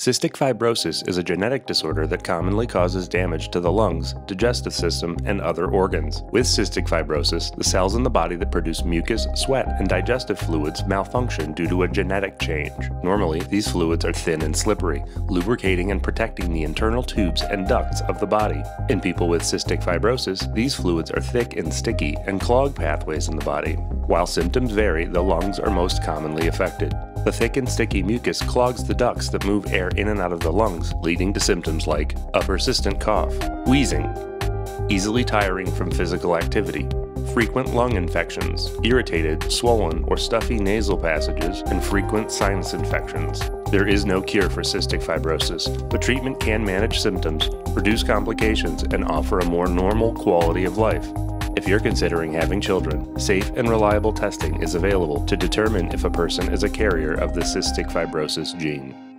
Cystic fibrosis is a genetic disorder that commonly causes damage to the lungs, digestive system, and other organs. With cystic fibrosis, the cells in the body that produce mucus, sweat, and digestive fluids malfunction due to a genetic change. Normally, these fluids are thin and slippery, lubricating and protecting the internal tubes and ducts of the body. In people with cystic fibrosis, these fluids are thick and sticky and clog pathways in the body. While symptoms vary, the lungs are most commonly affected. The thick and sticky mucus clogs the ducts that move air in and out of the lungs, leading to symptoms like a persistent cough, wheezing, easily tiring from physical activity, frequent lung infections, irritated, swollen, or stuffy nasal passages, and frequent sinus infections. There is no cure for cystic fibrosis, but treatment can manage symptoms, reduce complications, and offer a more normal quality of life. If you're considering having children, safe and reliable testing is available to determine if a person is a carrier of the cystic fibrosis gene.